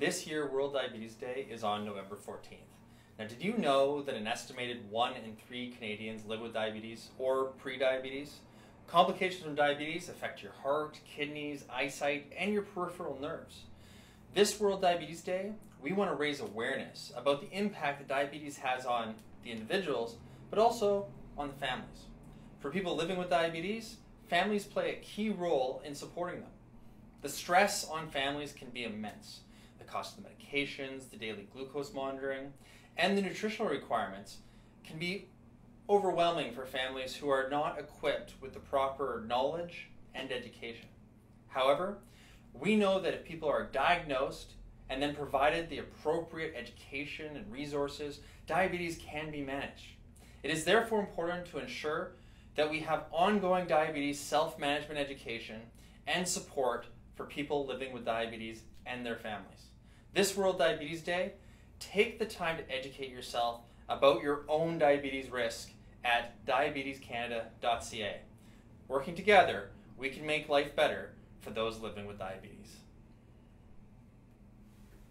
This year, World Diabetes Day is on November 14th. Now, did you know that an estimated one in three Canadians live with diabetes or prediabetes? Complications from diabetes affect your heart, kidneys, eyesight, and your peripheral nerves. This World Diabetes Day, we want to raise awareness about the impact that diabetes has on the individuals, but also on the families. For people living with diabetes, families play a key role in supporting them. The stress on families can be immense. Cost of the medications, the daily glucose monitoring, and the nutritional requirements can be overwhelming for families who are not equipped with the proper knowledge and education. However, we know that if people are diagnosed and then provided the appropriate education and resources, diabetes can be managed. It is therefore important to ensure that we have ongoing diabetes self management education and support for people living with diabetes and their families. This World Diabetes Day, take the time to educate yourself about your own diabetes risk at diabetescanada.ca. Working together, we can make life better for those living with diabetes.